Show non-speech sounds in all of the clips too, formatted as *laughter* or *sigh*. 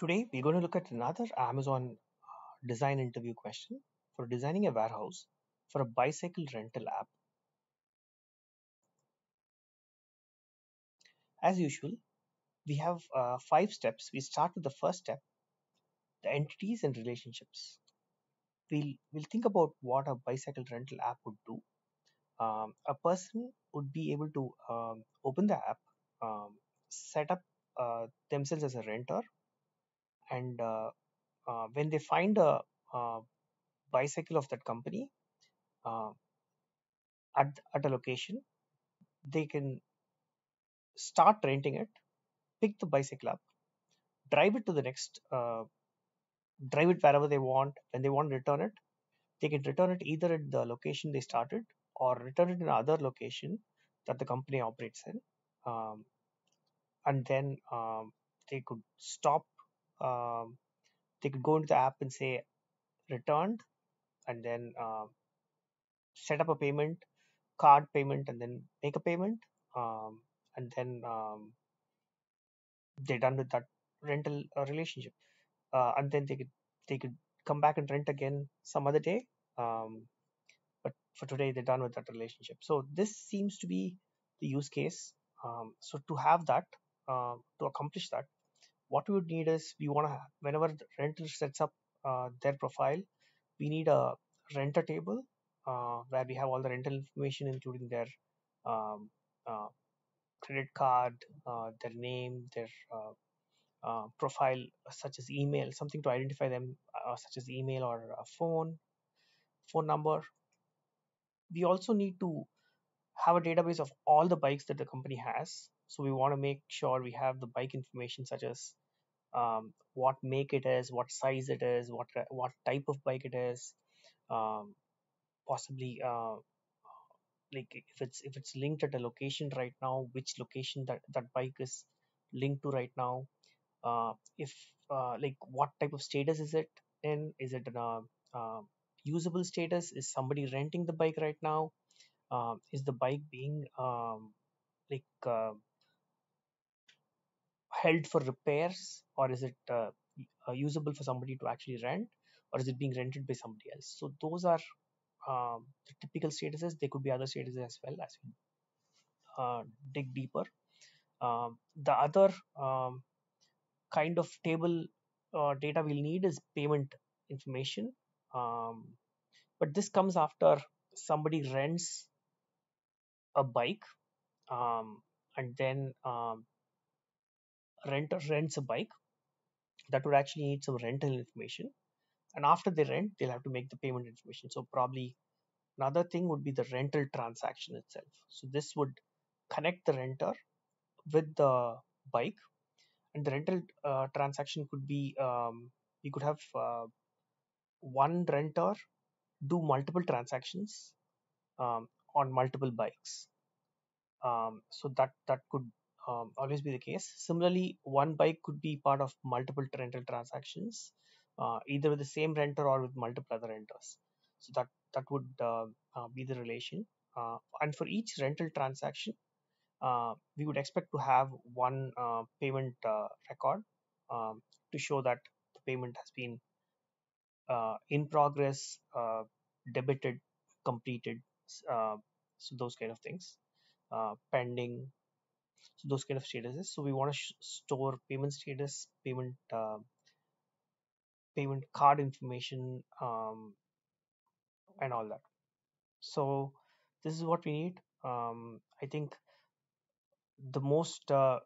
Today, we're going to look at another Amazon design interview question for designing a warehouse for a bicycle rental app. As usual, we have uh, five steps. We start with the first step, the entities and relationships. We'll, we'll think about what a bicycle rental app would do. Um, a person would be able to um, open the app, um, set up uh, themselves as a renter, and uh, uh, when they find a, bicycle of that company uh, at, at a location, they can start renting it, pick the bicycle up, drive it to the next, uh, drive it wherever they want. When they want to return it, they can return it either at the location they started or return it in another location that the company operates in. Um, and then um, they could stop, um, they could go into the app and say returned and then uh, set up a payment, card payment, and then make a payment. Um, and then um, they're done with that rental uh, relationship. Uh, and then they could they could come back and rent again some other day. Um, but for today, they're done with that relationship. So this seems to be the use case. Um, so to have that, uh, to accomplish that, what we would need is we want to whenever the renter sets up uh, their profile, we need a renter table uh, where we have all the rental information, including their um, uh, credit card, uh, their name, their uh, uh, profile, such as email, something to identify them, such as email or a phone, phone number. We also need to have a database of all the bikes that the company has. So we want to make sure we have the bike information, such as um, what make it is, what size it is, what what type of bike it is, um, possibly uh, like if it's if it's linked at a location right now, which location that that bike is linked to right now, uh, if uh, like what type of status is it in? Is it in a uh, usable status? Is somebody renting the bike right now? Um, is the bike being um, like uh, held for repairs or is it uh, uh, usable for somebody to actually rent or is it being rented by somebody else? So those are um, the typical statuses. There could be other statuses as well as we uh, dig deeper. Um, the other um, kind of table uh, data we'll need is payment information. Um, but this comes after somebody rents a bike um, and then um, renter rents a bike that would actually need some rental information. And after they rent they'll have to make the payment information. So probably another thing would be the rental transaction itself. So this would connect the renter with the bike. And the rental uh, transaction could be um, you could have uh, one renter do multiple transactions um, on multiple bikes. Um, so that that could um, always be the case. Similarly, one bike could be part of multiple rental transactions, uh, either with the same renter or with multiple other renters. So that that would uh, uh, be the relation. Uh, and for each rental transaction, uh, we would expect to have one uh, payment record um, to show that the payment has been in progress, debited, completed, so those kind of things, pending, so those kind of statuses. So we want to store payment status payment uh, payment card information um, and all that. So this is what we need. Um, i think the most uh,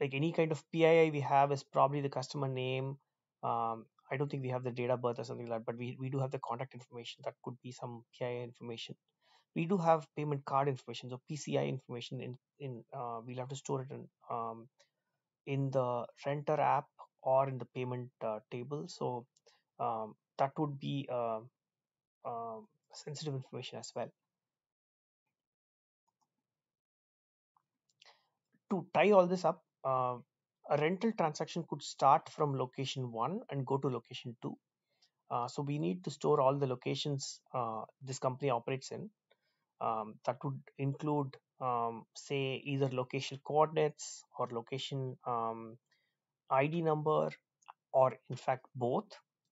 like any kind of pii we have is probably the customer name. Um, i don't think we have the date of birth or something like that but we, we do have the contact information. That could be some pii information we do have payment card information so pci information in in uh, we'll have to store it in um, in the renter app or in the payment uh, table. So um, that would be uh, sensitive information as well. To tie all this up uh, a rental transaction could start from location 1 and go to location 2 uh, so we need to store all the locations uh, this company operates in um, that would include um, say either location coordinates or location um, id number or in fact both.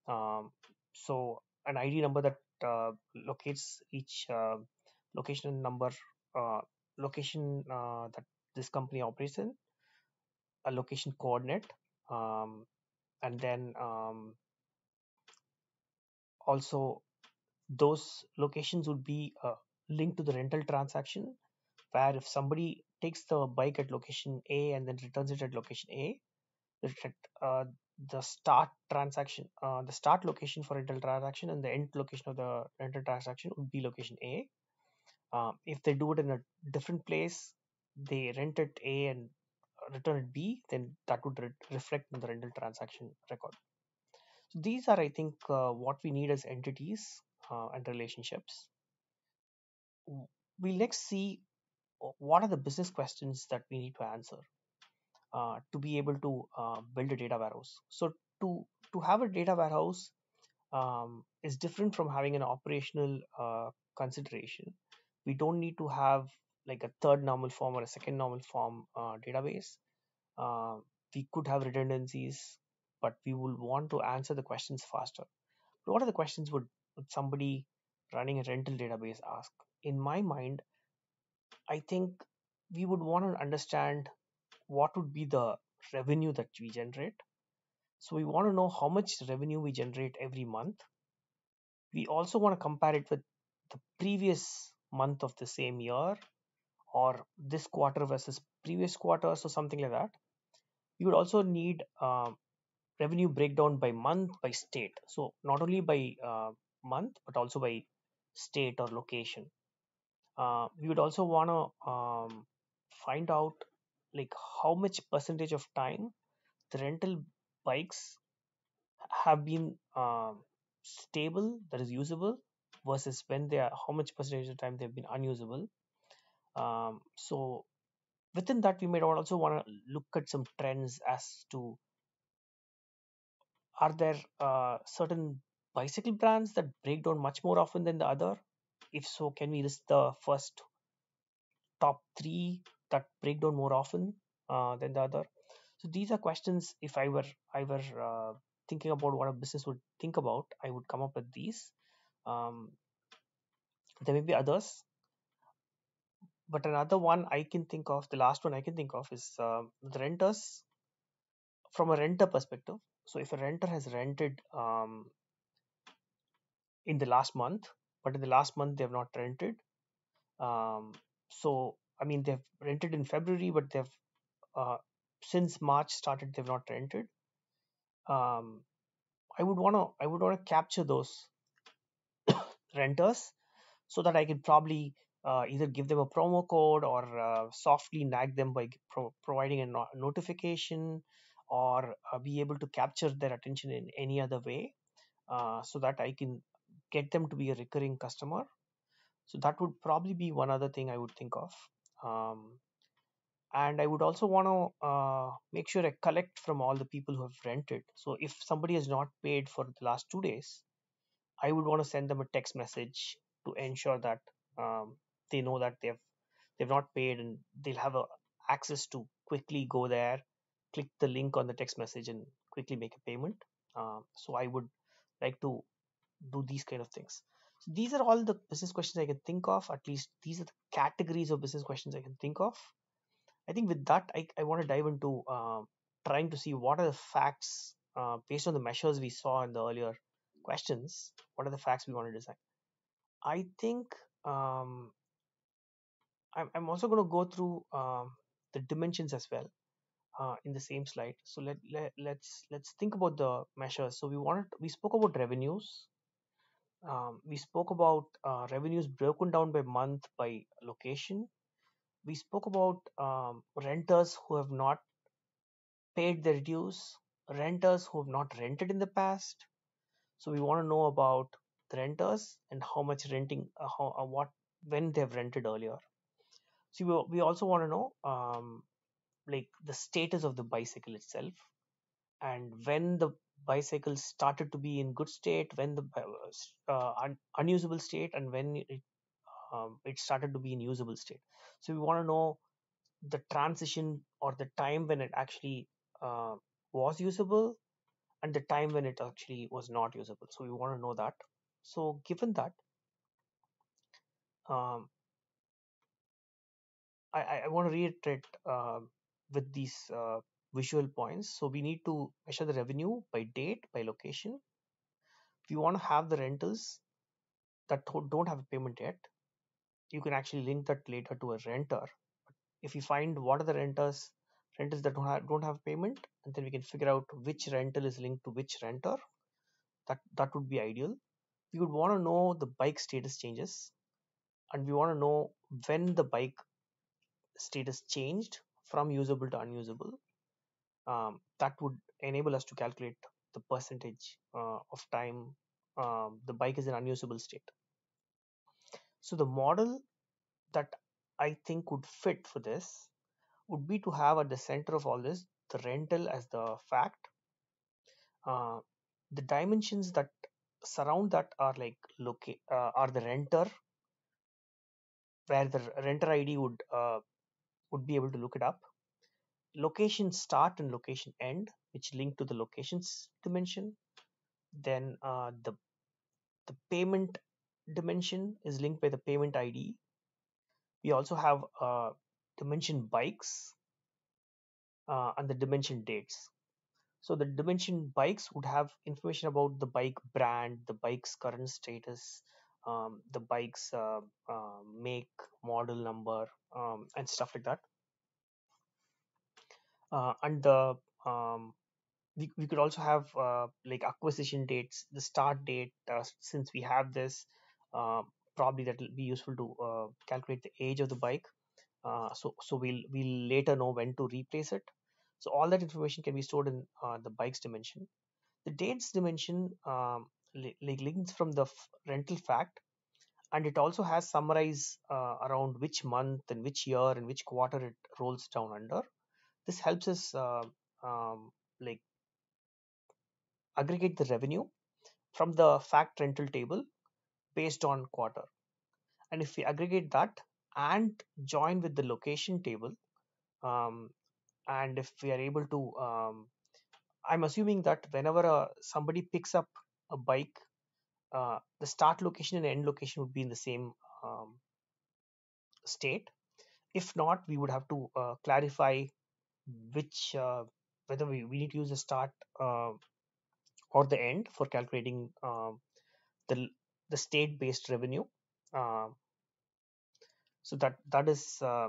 Um, so an ID number that uh, locates each uh, location number, uh, location uh, that this company operates in, a location coordinate, um, and then um, also those locations would be uh, linked to the rental transaction where if somebody takes the bike at location A and then returns it at location A, the, uh, the start transaction, uh, the start location for rental transaction and the end location of the rental transaction would be location A. Uh, if they do it in a different place, they rent it A and return it B, then that would re reflect in the rental transaction record. So these are, I think, uh, what we need as entities uh, and relationships. We'll next see what are the business questions that we need to answer uh, to be able to uh, build a data warehouse. So to to have a data warehouse um, is different from having an operational uh, consideration. We don't need to have like a third normal form or a second normal form uh, database. Uh, we could have redundancies, but we will want to answer the questions faster. But what are the questions would, would somebody running a rental database ask? In my mind, I think we would want to understand what would be the revenue that we generate. So we want to know how much revenue we generate every month. We also want to compare it with the previous month of the same year or this quarter versus previous quarter, so something like that. You would also need uh, revenue breakdown by month by state. So not only by uh, month but also by state or location. Uh, we would also want to um, find out like how much percentage of time the rental bikes have been um, stable that is usable versus when they are how much percentage of time they've been unusable. Um, so within that we might also want to look at some trends as to are there uh, certain bicycle brands that break down much more often than the other if so can we list the first top three that break down more often uh, than the other? So these are questions if i were i were uh, thinking about what a business would think about i would come up with these. Um, there may be others but another one i can think of the last one i can think of is uh, the renters. From a renter perspective so if a renter has rented um, in the last month but in the last month they have not rented. Um, so i mean they've rented in february but they've uh, since march started they've not rented. Um, i would want to i would want to capture those *coughs* renters so that i could probably uh, either give them a promo code or uh, softly nag them by pro- providing a no- notification or uh, be able to capture their attention in any other way uh, so that i can get them to be a recurring customer. So that would probably be one other thing i would think of. Um, and i would also want to uh, make sure i collect from all the people who have rented. So if somebody has not paid for the last two days i would want to send them a text message to ensure that um, they know that they've they've not paid and they'll have a access to quickly go there click the link on the text message and quickly make a payment. Uh, so i would like to do these kind of things so these are all the business questions i can think of at least these are the categories of business questions i can think of i think with that i, I want to dive into uh, trying to see what are the facts uh, based on the measures we saw in the earlier questions what are the facts we want to design i think um, I'm, I'm also going to go through um, the dimensions as well uh, in the same slide. So let, let let's let's think about the measures. So we wanted we spoke about revenues. Um, we spoke about uh, revenues broken down by month by location. We spoke about um, renters who have not paid their dues, renters who have not rented in the past. So we want to know about the renters and how much renting, uh, how uh, what when they've rented earlier. So we, we also want to know um, like the status of the bicycle itself and when the bicycle started to be in good state when the uh, un- unusable state and when it um, it started to be in usable state so we want to know the transition or the time when it actually uh, was usable and the time when it actually was not usable. So we want to know that. So given that, um, I, I I want to reiterate uh, with these uh, visual points. So we need to measure the revenue by date, by location. We want to have the rentals that don't have a payment yet. You can actually link that later to a renter. If we find what are the renters, renters that don't have, don't have payment, and then we can figure out which rental is linked to which renter. That that would be ideal. We would want to know the bike status changes, and we want to know when the bike status changed from usable to unusable. Um, that would enable us to calculate the percentage uh, of time um, the bike is in unusable state. So the model that I think would fit for this would be to have at the center of all this the rental as the fact. Uh, the dimensions that surround that are like locate uh, are the renter, where the renter ID would uh, would be able to look it up. Location start and location end, which link to the locations dimension. Then uh, the the payment dimension is linked by the payment ID. We also have uh, dimension bikes uh, and the dimension dates. So the dimension bikes would have information about the bike brand, the bike's current status, um, the bike's uh, uh, make, model number, um, and stuff like that. Uh, and the um, we, we could also have uh, like acquisition dates, the start date. Uh, since we have this, uh, probably that will be useful to uh, calculate the age of the bike. Uh, so so we'll we'll later know when to replace it. So all that information can be stored in the bike's dimension. The dates dimension um, li- like links from the f- rental fact, and it also has summarize uh, around which month and which year and which quarter it rolls down under. This helps us uh, um, like aggregate the revenue from the fact rental table based on quarter. And if we aggregate that and join with the location table, um, and if we are able to, um, I'm assuming that whenever uh, somebody picks up a bike, uh, the start location and end location would be in the same um, state. If not, we would have to uh, clarify which uh, whether we, we need to use the start uh, or the end for calculating um, the the state based revenue. Um, so that that is uh,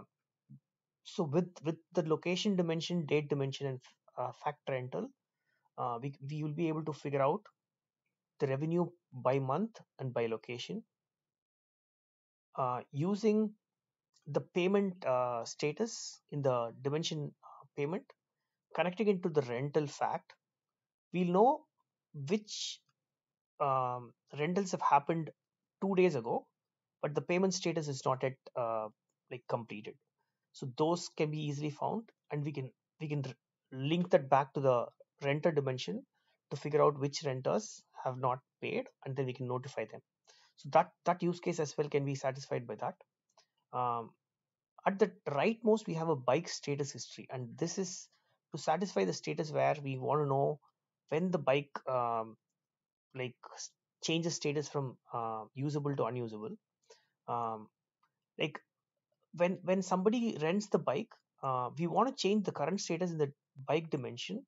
so with with the location dimension, date dimension, and uh, fact rental, uh, we we will be able to figure out the revenue by month and by location uh, using the payment uh, status in the dimension uh, payment connecting it to the rental fact we'll know which um, rentals have happened two days ago but the payment status is not yet uh, like completed. So those can be easily found and we can we can link that back to the renter dimension to figure out which renters have not paid and then we can notify them. So that that use case as well can be satisfied by that. Um, at the rightmost we have a bike status history and this is to satisfy the status where we want to know when the bike um, like changes status from uh, usable to unusable. Um, like when when somebody rents the bike uh, we want to change the current status in the bike dimension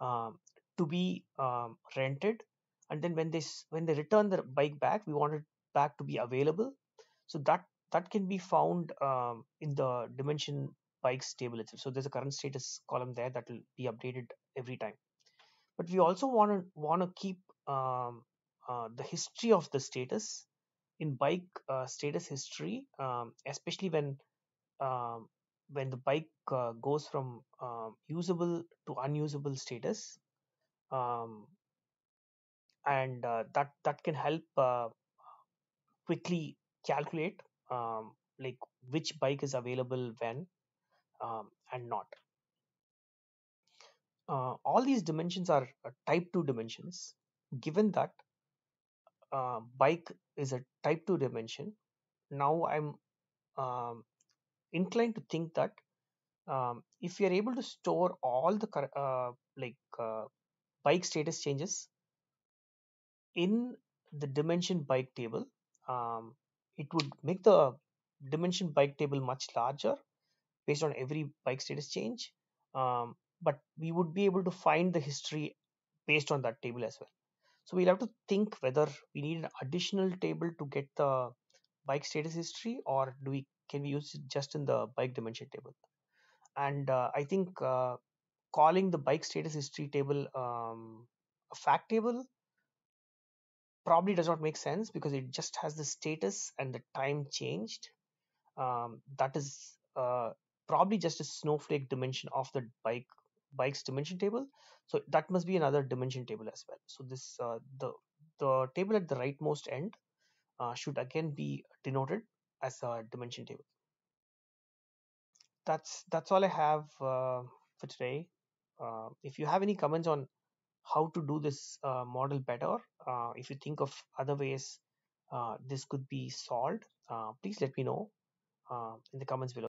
um, to be um, rented and then when they when they return the bike back we want it back to be available. So that that can be found um, in the dimension bikes table itself. So there's a current status column there that will be updated every time. But we also want to want to keep um, uh, the history of the status in bike uh, status history um, especially when um, when the bike uh, goes from um, usable to unusable status um, and uh, that that can help uh, quickly calculate um, like which bike is available when um, and not uh, all these dimensions are uh, type 2 dimensions given that uh, bike is a type 2 dimension now i'm um, inclined to think that um, if are able to store all the uh, like uh, bike status changes in the dimension bike table. Um, it would make the dimension bike table much larger based on every bike status change. Um, but we would be able to find the history based on that table as well. So we'll have to think whether we need an additional table to get the bike status history or do we can we use it just in the bike dimension table and uh, i think uh, calling the bike status history table um, a fact table probably does not make sense because it just has the status and the time changed. Um, that is uh, probably just a snowflake dimension of the bike bike's dimension table. So that must be another dimension table as well. So this uh, the the table at the rightmost end uh, should again be denoted as a dimension table. That's that's all i have uh, for today. Uh, if you have any comments on how to do this uh, model better uh, if you think of other ways uh, this could be solved uh, please let me know uh, in the comments below